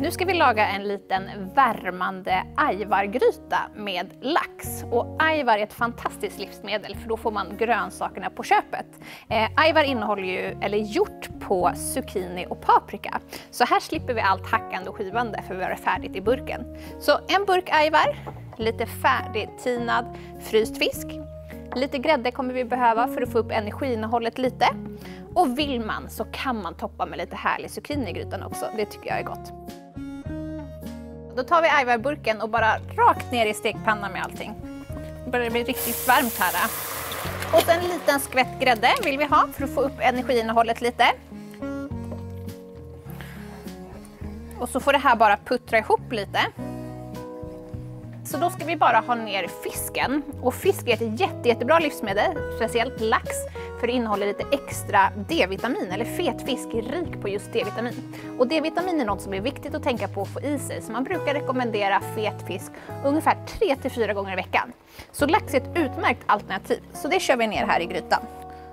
Nu ska vi laga en liten värmande ajvargryta med lax. Och ajvar är ett fantastiskt livsmedel för då får man grönsakerna på köpet. Eh, ajvar innehåller ju, eller gjort på zucchini och paprika. Så här slipper vi allt hackande och skivande för vi har det färdigt i burken. Så en burk ajvar, lite färdigtinad fryst fisk. Lite grädde kommer vi behöva för att få upp energiinnehållet lite. Och vill man så kan man toppa med lite härlig zucchini i grytan också. Det tycker jag är gott. Då tar vi ajvarburken och bara rakt ner i stekpannan med allting. Det börjar bli riktigt varmt här. Och sen en liten skvätt grädde vill vi ha för att få upp energiinnehållet lite. Och så får det här bara puttra ihop lite. Så då ska vi bara ha ner fisken. Och fisk är ett jätte, jättebra livsmedel, speciellt lax, för det innehåller lite extra D-vitamin, eller fet fisk är rik på just D-vitamin. Och D-vitamin är något som är viktigt att tänka på att få i sig, så man brukar rekommendera fet fisk ungefär 3-4 gånger i veckan. Så lax är ett utmärkt alternativ, så det kör vi ner här i grytan.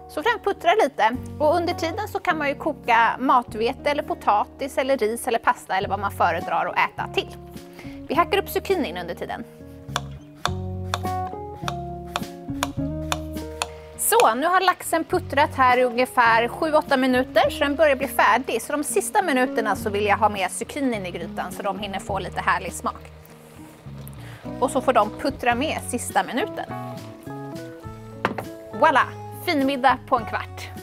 Så får den puttra lite och under tiden så kan man ju koka matvete eller potatis eller ris eller pasta eller vad man föredrar att äta till. Vi hackar upp zucchinin under tiden. Så, nu har laxen puttrat här i ungefär 7-8 minuter så den börjar bli färdig. Så de sista minuterna så vill jag ha med zucchinin i grytan så de hinner få lite härlig smak. Och så får de puttra med sista minuten. Voilà! Finmiddag på en kvart.